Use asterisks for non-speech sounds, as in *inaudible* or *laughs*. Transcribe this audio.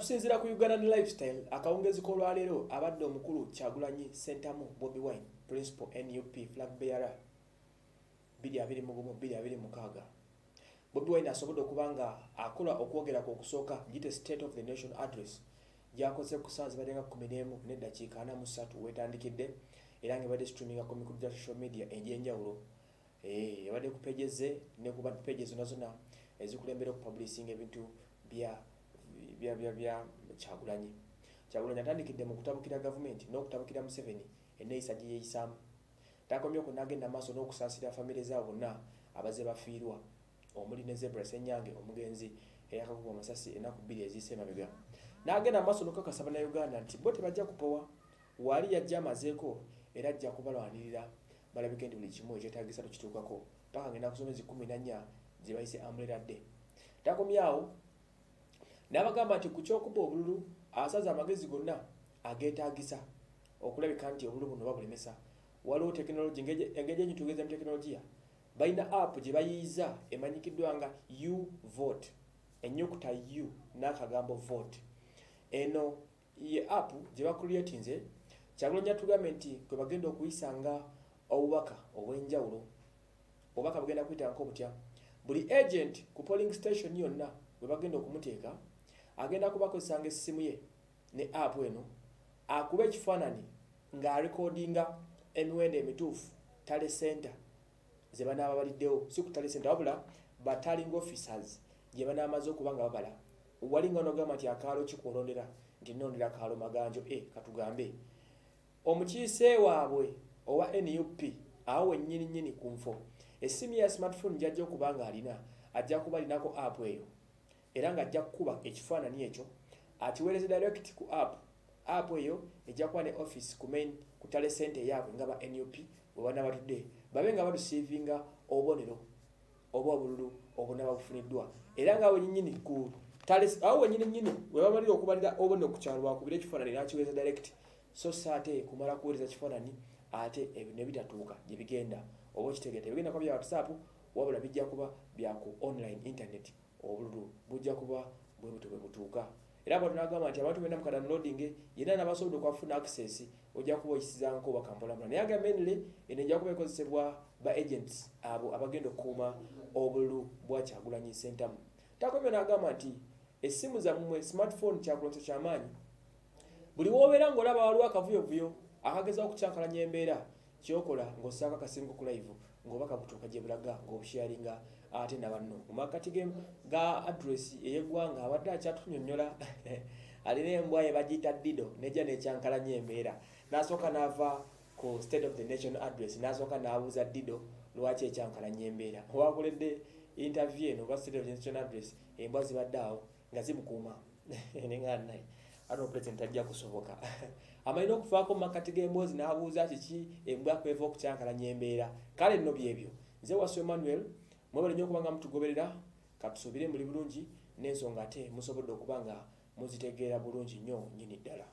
tusinziira ku ugandan lifestyle akawungezi k'olwaleero abadde omukulu kyagulanyi sentamu bobi wine principal nup flag bearer 226 bobi wine asobodde okuba nga akola okwogera ku okusooka gite state of the nation address gyakoze ku saa zibaddenga 11 neddakiika 43 wetandikidde era nga ebadde streaminga ku mikulu gya social media egyenjawulo yabadde ku pageze ne ku page zonna zonna ezikulembera okupublising ebintu bya bya bya bya kyagulanyi. Kyagulanyi atandikidde mu kutabukira gavumenti n'okutabukira museveni enneeyisa gye yeeyisaamu. Takomye okwo n'agenda maaso n'okusaasira famire zaabo bonna abaze bafiirwa. Omuli ne zebra senyange omugenzi eyakakuba amasasi ennaku bbiri eziise emabega. N'agenda maaso n'okukakasa bannayuganda nti bo tebajja kupowa. Wali yajja amazeeko era ajja kubalwanirira. Balabike nti buli kimu ekyetagisa tukituukako. Paka ngenda kusoma ezikumi nanya gye bayise amuleradde takomyawo n'abagamba nti ku kyokuba obululu asaza amagezi gonna ageetagisa okulabika nti obululu buno babulemesa waliwo tekinologi engeri enyitugeza mu tekinologiya balina app gye bayiiza emanyikiddwa nga u vote ennyukuta u n'akagambo vote. Eno ye app gye bakuletinze kyagulonya tugambe nti kwe bagenda okuyisanga obubaka obw'enjawulo obubaka bugenda kuyitanga obutya buli agent ku polling station yonna bwe bagenda okumuteeka agenda kubakozesanga essimu ye ne app eno akuba ekifaananyi ng'arekodinga emiwendo emituufu tale center ze banaaba baliddewo si ku tale center wabula bataling officers gye banaamaze okuba nga babala. Wali nga nogamba nti akaalo kikwolondera nti nondera akaalo maganjo. E katugambe. Omukiise waabwe owa nup awo wennyini nnyini ku nfo. Essimu ya smartphone gyajja okuba nga alina ajja kuba alinako app eyo era ng'ajja kukuba ekifaananyi ekyo akiweereze direct ku app. App eyo ejja kuba ne office ku main ku tale center yaabwe nga ba nup bwe bana batudde. Babe nga balusiivinga obubonero oba obululu obunaba bufuniddwa era nga wenyini ku awo wenyini nyini we bamalira okubalira obubonero ku kyalo bakubira ekifaananyi nakiweereza direct. So si ate kumala kuweereza kifaananyi ate ebyo ne bitatuuka gye bigenda. Oba okitegeera tebigenda kuba bya whatsapp wabula bijja kuba bya ku online internet obululu bujja kuba bwe buto bwe butuuka. Era bwe tunagamba nti abantu bena mu kadownloading yenna nabasobodde okwafuna access ojja kuba oyisizanko bakampolamula naye aga mainly eno ejja kuba ekozesebwa ba agents abo abagenda okukuuma obululu bwa kyagulanyi sentamu takomyo n'agamba nti essimu zammwe smartphone kyakulonso kyamaanyi buli wobeera ng'olaba waliwo akavuyovuyo akageza okukyankalanya embeera kyokola ng'ossaako akasingo ku live ng'obaka butuuka gye bulaga ng'obusharinga ate nabanno mu makati ga adress ey'eggwanga abadde akyatunyonnyola *laughs* alina embwa ye bagiyita dido nejja nekyankalanya embeera n'asooka n'ava ku state of the nation address n'asooka n'abuuza dido lwaki ekyankalanya embeera owakoledde interview eno oba state of the nation address embwa zibadde awo nga zimukuuma *laughs* neŋanaye ate opresident ajja kusoboka. *laughs* Amalina okufaako mu makati g'emboozi n'abuuza kiki embwa kweva okukyankalanya embeera kale nno byebyo. Nze wasu emmanuel mwebale nnyo okuba nga mutugoberera katusuubire muli bulungi n'ensonga ate musobodde okuba nga muzitegeera bulungi nnyo nnyini ddala